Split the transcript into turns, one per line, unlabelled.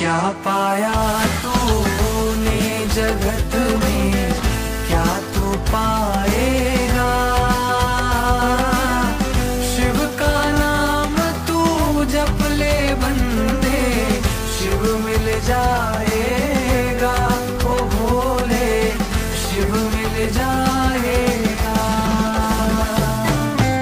क्या पाया तूने जगत में? क्या तू पाएगा? शिव का नाम तू जप ले बंदे, शिव मिल जाएगा, ओ भोले, शिव मिल जाए